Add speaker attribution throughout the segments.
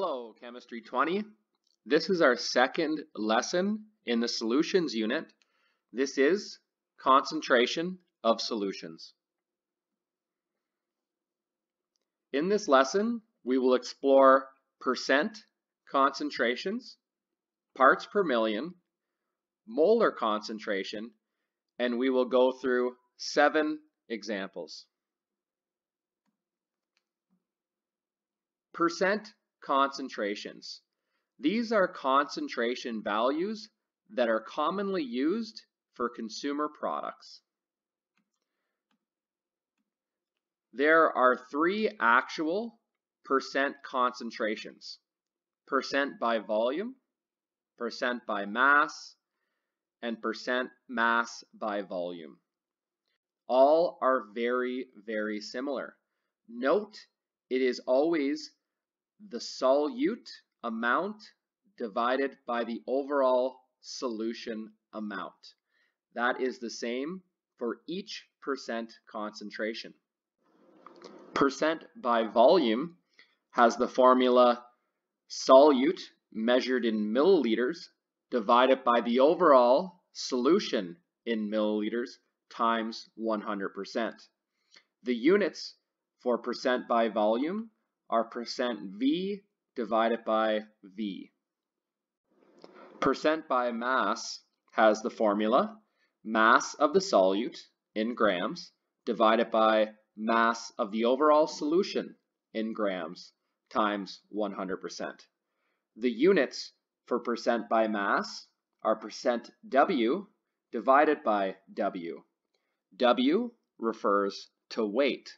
Speaker 1: Hello, Chemistry 20. This is our second lesson in the solutions unit. This is concentration of solutions. In this lesson, we will explore percent concentrations, parts per million, molar concentration, and we will go through seven examples. Percent concentrations. These are concentration values that are commonly used for consumer products. There are three actual percent concentrations. Percent by volume, percent by mass, and percent mass by volume. All are very, very similar. Note, it is always the solute amount divided by the overall solution amount. That is the same for each percent concentration. Percent by volume has the formula solute measured in milliliters divided by the overall solution in milliliters times 100%. The units for percent by volume are percent V divided by V. Percent by mass has the formula mass of the solute in grams divided by mass of the overall solution in grams times 100%. The units for percent by mass are percent W divided by W. W refers to weight.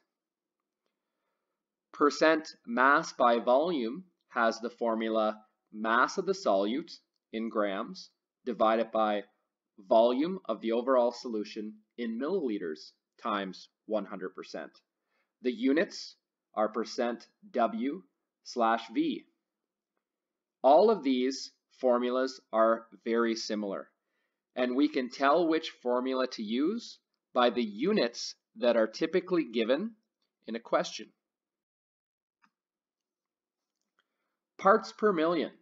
Speaker 1: Percent mass by volume has the formula mass of the solute in grams divided by volume of the overall solution in milliliters times 100%. The units are percent W slash V. All of these formulas are very similar, and we can tell which formula to use by the units that are typically given in a question. Parts per million.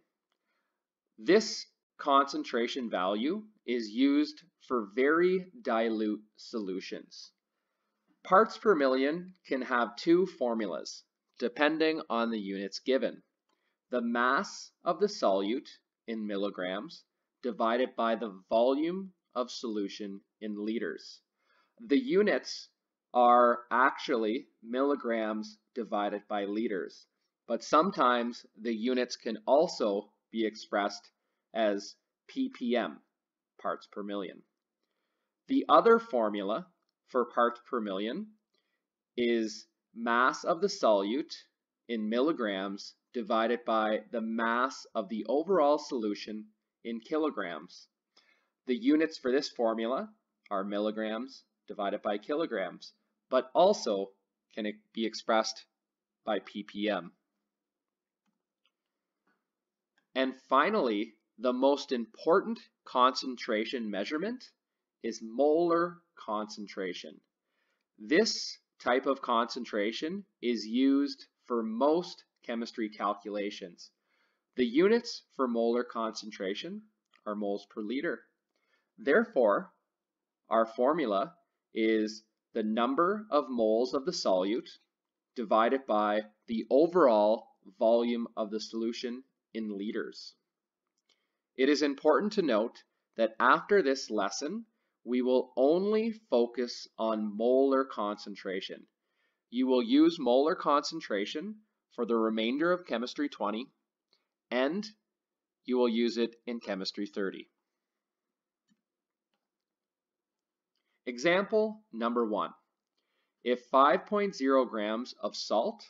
Speaker 1: This concentration value is used for very dilute solutions. Parts per million can have two formulas, depending on the units given. The mass of the solute in milligrams divided by the volume of solution in liters. The units are actually milligrams divided by liters but sometimes the units can also be expressed as ppm, parts per million. The other formula for parts per million is mass of the solute in milligrams divided by the mass of the overall solution in kilograms. The units for this formula are milligrams divided by kilograms, but also can be expressed by ppm. And finally, the most important concentration measurement is molar concentration. This type of concentration is used for most chemistry calculations. The units for molar concentration are moles per liter. Therefore, our formula is the number of moles of the solute divided by the overall volume of the solution in liters. It is important to note that after this lesson, we will only focus on molar concentration. You will use molar concentration for the remainder of Chemistry 20, and you will use it in Chemistry 30. Example number one. If 5.0 grams of salt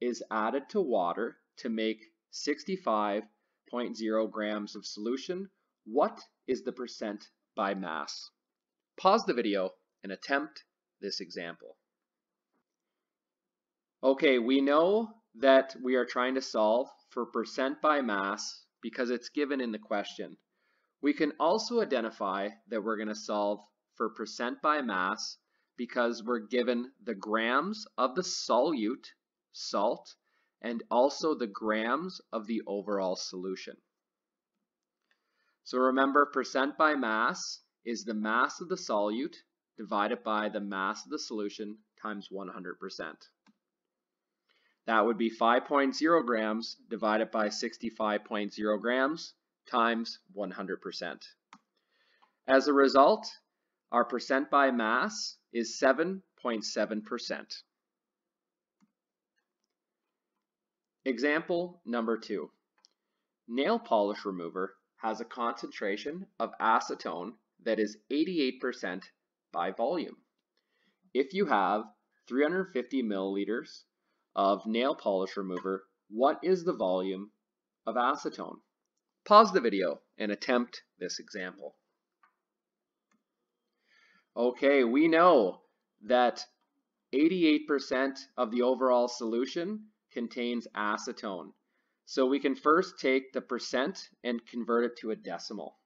Speaker 1: is added to water to make 65.0 grams of solution. What is the percent by mass? Pause the video and attempt this example. Okay, we know that we are trying to solve for percent by mass because it's given in the question. We can also identify that we're going to solve for percent by mass because we're given the grams of the solute, salt, and also the grams of the overall solution. So remember, percent by mass is the mass of the solute divided by the mass of the solution times 100%. That would be 5.0 grams divided by 65.0 grams times 100%. As a result, our percent by mass is 7.7%. Example number two. Nail polish remover has a concentration of acetone that is 88% by volume. If you have 350 milliliters of nail polish remover, what is the volume of acetone? Pause the video and attempt this example. Okay, we know that 88% of the overall solution contains acetone. So we can first take the percent and convert it to a decimal.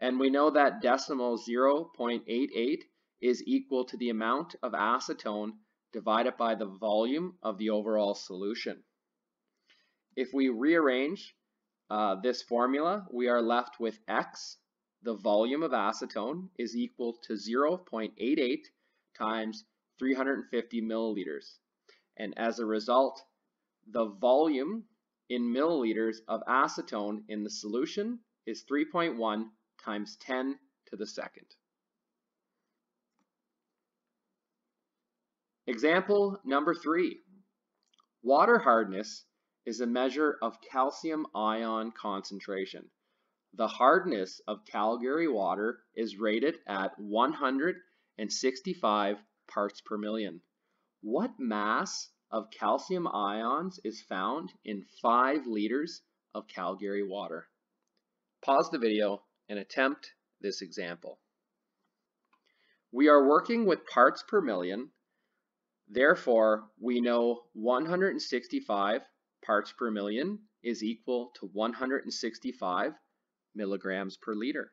Speaker 1: And we know that decimal 0.88 is equal to the amount of acetone divided by the volume of the overall solution. If we rearrange uh, this formula, we are left with X the volume of acetone is equal to 0.88 times 350 milliliters. And as a result, the volume in milliliters of acetone in the solution is 3.1 times 10 to the second. Example number three. Water hardness is a measure of calcium ion concentration. The hardness of Calgary water is rated at 165 parts per million. What mass of calcium ions is found in 5 liters of Calgary water? Pause the video and attempt this example. We are working with parts per million, therefore we know 165 parts per million is equal to 165 milligrams per liter.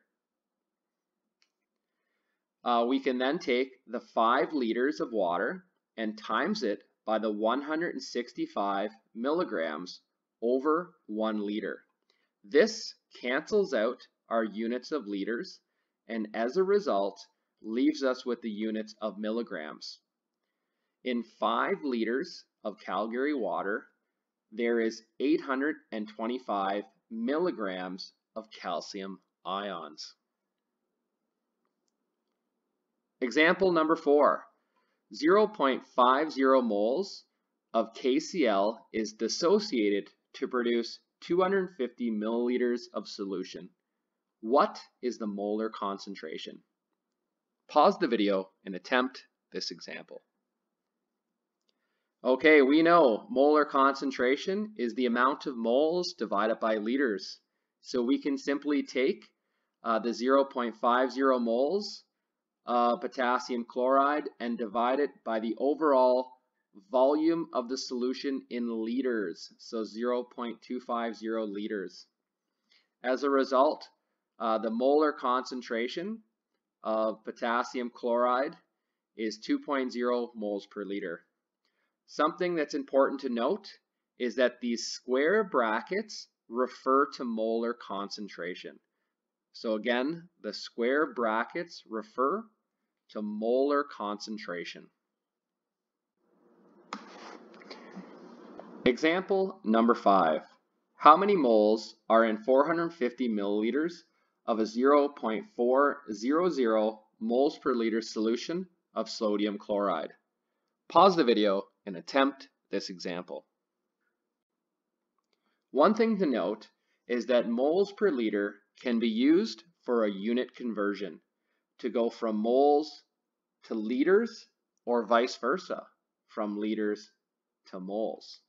Speaker 1: Uh, we can then take the 5 liters of water and times it by the 165 milligrams over 1 liter. This cancels out our units of liters and as a result leaves us with the units of milligrams. In 5 liters of Calgary water, there is 825 milligrams of calcium ions. Example number four, 0.50 moles of KCl is dissociated to produce 250 milliliters of solution. What is the molar concentration? Pause the video and attempt this example. Okay, we know molar concentration is the amount of moles divided by liters. So we can simply take uh, the 0.50 moles of potassium chloride and divide it by the overall volume of the solution in liters, so 0.250 liters. As a result, uh, the molar concentration of potassium chloride is 2.0 moles per liter. Something that's important to note is that these square brackets refer to molar concentration. So again, the square brackets refer to molar concentration. Example number five. How many moles are in 450 milliliters of a 0.400 moles per liter solution of sodium chloride? Pause the video and attempt this example. One thing to note is that moles per liter can be used for a unit conversion to go from moles to liters or vice versa, from liters to moles.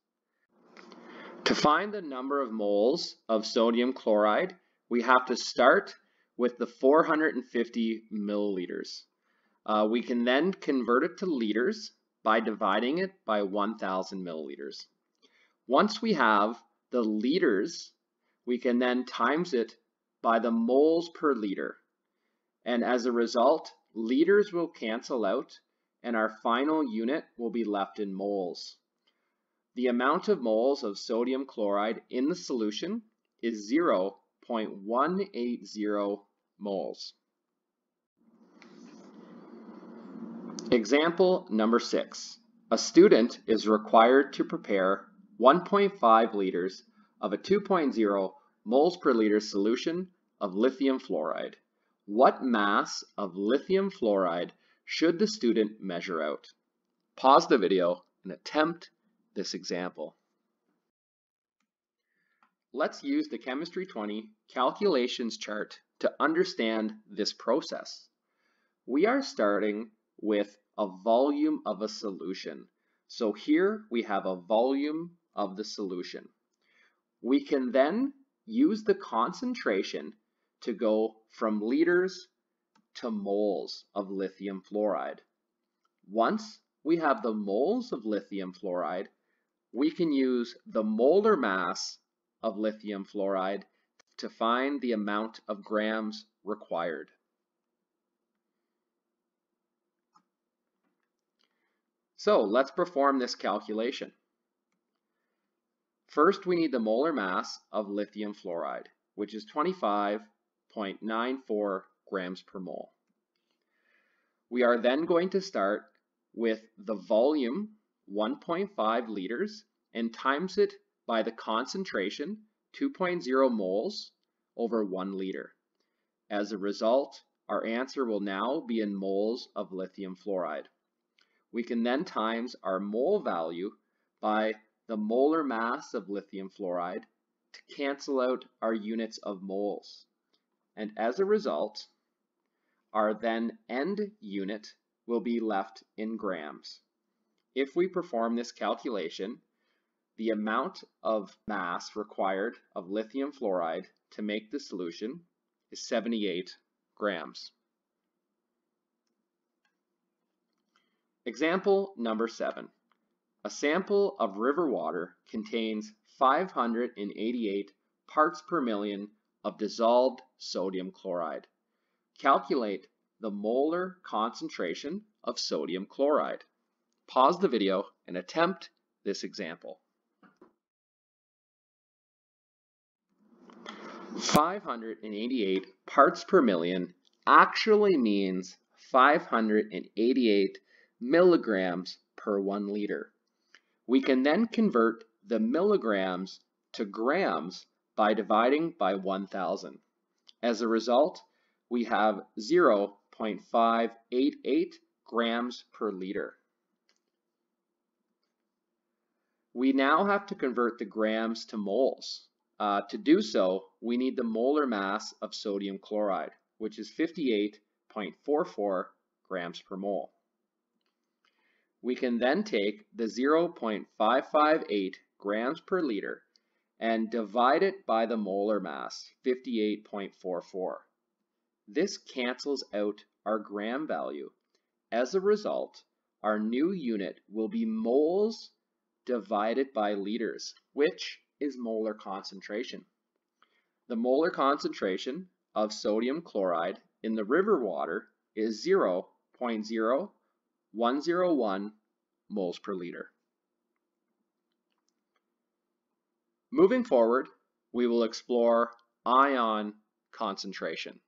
Speaker 1: To find the number of moles of sodium chloride, we have to start with the 450 milliliters. Uh, we can then convert it to liters by dividing it by 1000 milliliters. Once we have the liters, we can then times it by the moles per liter. And as a result, liters will cancel out and our final unit will be left in moles. the amount of moles of sodium chloride in the solution is 0.180 moles. Example number six. A student is required to prepare 1.5 liters of a 2.0 moles per liter solution of lithium fluoride. What mass of lithium fluoride should the student measure out? Pause the video and attempt this example. Let's use the Chemistry 20 calculations chart to understand this process. We are starting with a volume of a solution. So here we have a volume of the solution. We can then use the concentration to go from liters to moles of lithium fluoride. Once we have the moles of lithium fluoride, we can use the molar mass of lithium fluoride to find the amount of grams required. So let's perform this calculation. First, we need the molar mass of lithium fluoride, which is 25.94 grams per mole. We are then going to start with the volume, 1.5 liters, and times it by the concentration, 2.0 moles over 1 liter. As a result, our answer will now be in moles of lithium fluoride. We can then times our mole value by the molar mass of lithium fluoride to cancel out our units of moles. And as a result, our then end unit will be left in grams. If we perform this calculation, the amount of mass required of lithium fluoride to make the solution is 78 grams. Example number seven. A sample of river water contains 588 parts per million of dissolved sodium chloride. Calculate the molar concentration of sodium chloride. Pause the video and attempt this example. 588 parts per million actually means 588 milligrams per one liter. We can then convert the milligrams to grams by dividing by 1,000. As a result, we have 0.588 grams per liter. We now have to convert the grams to moles. Uh, to do so, we need the molar mass of sodium chloride, which is 58.44 grams per mole. We can then take the 0.558 grams per liter and divide it by the molar mass, 58.44. This cancels out our gram value. As a result, our new unit will be moles divided by liters, which is molar concentration. The molar concentration of sodium chloride in the river water is 0.0 101 moles per liter. Moving forward, we will explore ion concentration.